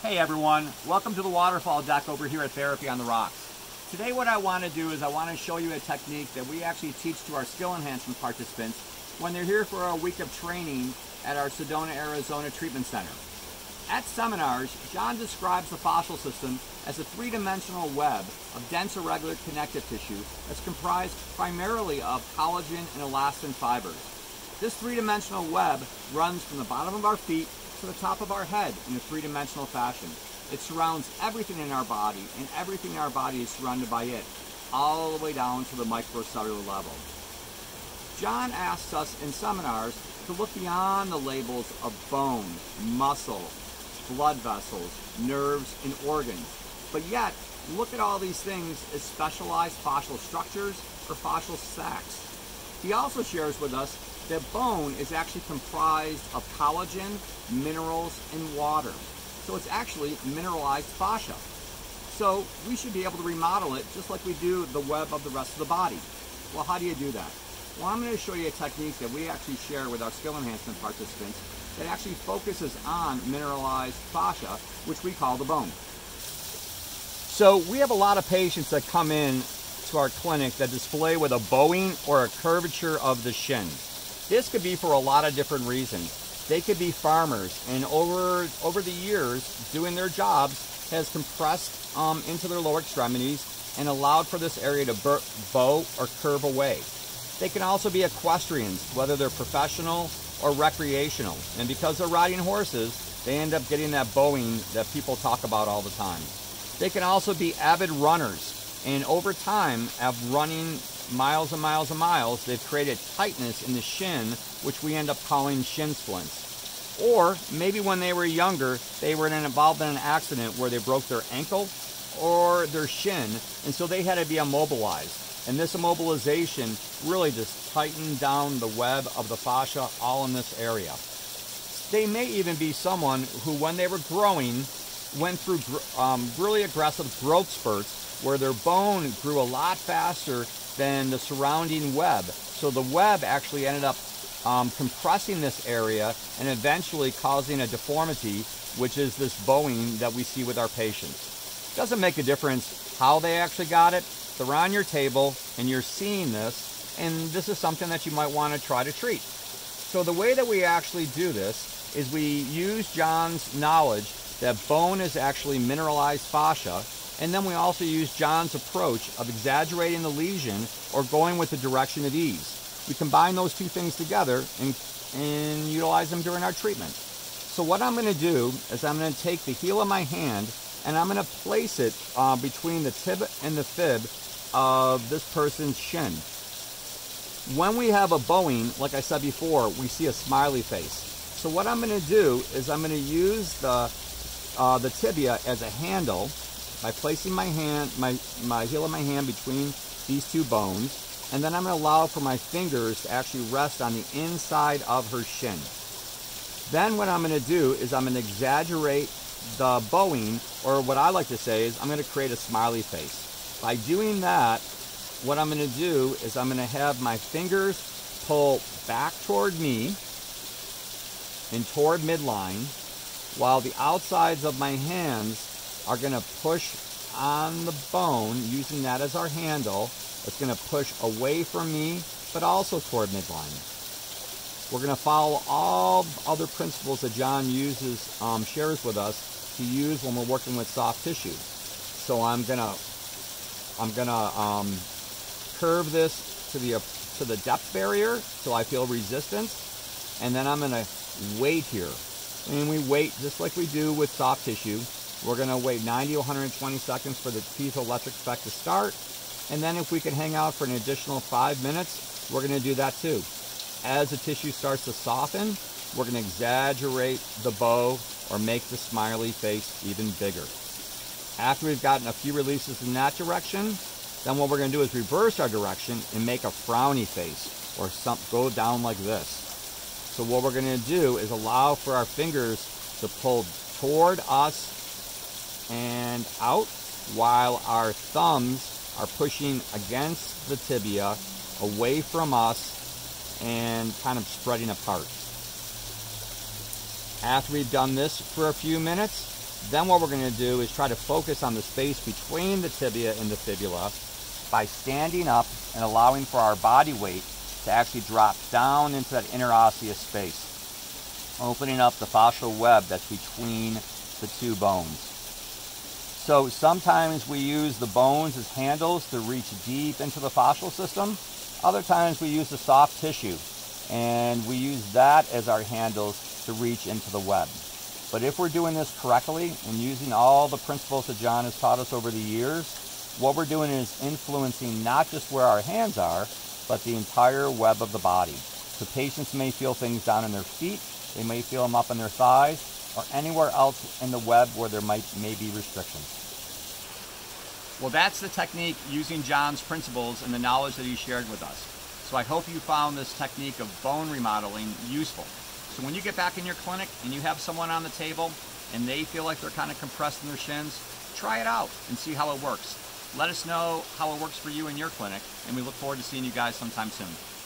Hey everyone, welcome to the waterfall deck over here at Therapy on the Rocks. Today what I want to do is I want to show you a technique that we actually teach to our skill enhancement participants when they're here for a week of training at our Sedona, Arizona Treatment Center. At seminars, John describes the fascial system as a three-dimensional web of dense irregular connective tissue that's comprised primarily of collagen and elastin fibers. This three-dimensional web runs from the bottom of our feet to the top of our head in a three-dimensional fashion. It surrounds everything in our body, and everything in our body is surrounded by it, all the way down to the microcellular level. John asks us in seminars to look beyond the labels of bone, muscle, blood vessels, nerves, and organs, but yet look at all these things as specialized fascial structures or fascial sacs. He also shares with us that bone is actually comprised of collagen, minerals, and water. So it's actually mineralized fascia. So we should be able to remodel it just like we do the web of the rest of the body. Well, how do you do that? Well, I'm going to show you a technique that we actually share with our skill enhancement participants that actually focuses on mineralized fascia, which we call the bone. So we have a lot of patients that come in to our clinic that display with a bowing or a curvature of the shin. This could be for a lot of different reasons. They could be farmers, and over over the years, doing their jobs has compressed um, into their lower extremities and allowed for this area to bow or curve away. They can also be equestrians, whether they're professional or recreational. And because they're riding horses, they end up getting that bowing that people talk about all the time. They can also be avid runners. And over time, of running miles and miles and miles, they've created tightness in the shin, which we end up calling shin splints. Or maybe when they were younger, they were involved in an accident where they broke their ankle or their shin, and so they had to be immobilized. And this immobilization really just tightened down the web of the fascia all in this area. They may even be someone who, when they were growing, went through um, really aggressive growth spurts where their bone grew a lot faster than the surrounding web. So the web actually ended up um, compressing this area and eventually causing a deformity, which is this bowing that we see with our patients. Doesn't make a difference how they actually got it. They're on your table and you're seeing this, and this is something that you might want to try to treat. So the way that we actually do this is we use John's knowledge that bone is actually mineralized fascia and then we also use John's approach of exaggerating the lesion or going with the direction of ease. We combine those two things together and, and utilize them during our treatment. So what I'm going to do is I'm going to take the heel of my hand and I'm going to place it uh, between the tib and the fib of this person's shin. When we have a bowing, like I said before, we see a smiley face. So what I'm going to do is I'm going to use the, uh, the tibia as a handle by placing my hand, my, my heel of my hand between these two bones, and then I'm going to allow for my fingers to actually rest on the inside of her shin. Then what I'm going to do is I'm going to exaggerate the bowing, or what I like to say is I'm going to create a smiley face. By doing that, what I'm going to do is I'm going to have my fingers pull back toward me and toward midline, while the outsides of my hands are going to push on the bone using that as our handle. It's going to push away from me, but also toward midline. We're going to follow all other principles that John uses, um, shares with us to use when we're working with soft tissue. So I'm going to, I'm going to um, curve this to the, to the depth barrier so I feel resistance. And then I'm going to wait here. And we wait just like we do with soft tissue. We're going to wait 90 to 120 seconds for the piezoelectric effect to start. And then if we can hang out for an additional five minutes, we're going to do that too. As the tissue starts to soften, we're going to exaggerate the bow or make the smiley face even bigger. After we've gotten a few releases in that direction, then what we're going to do is reverse our direction and make a frowny face or some, go down like this. So what we're going to do is allow for our fingers to pull toward us and out while our thumbs are pushing against the tibia away from us and kind of spreading apart. After we've done this for a few minutes, Then what we're going to do is try to focus on the space between the tibia and the fibula by standing up and allowing for our body weight to actually drop down into that interosseous space, opening up the fascial web that's between the two bones. So sometimes we use the bones as handles to reach deep into the fascial system. Other times we use the soft tissue and we use that as our handles to reach into the web. But if we're doing this correctly and using all the principles that John has taught us over the years, what we're doing is influencing not just where our hands are, but the entire web of the body. So patients may feel things down in their feet, they may feel them up in their thighs, or anywhere else in the web where there might may be restrictions. Well, that's the technique using John's principles and the knowledge that he shared with us. So I hope you found this technique of bone remodeling useful. So when you get back in your clinic and you have someone on the table and they feel like they're kind of compressed in their shins, try it out and see how it works. Let us know how it works for you in your clinic, and we look forward to seeing you guys sometime soon.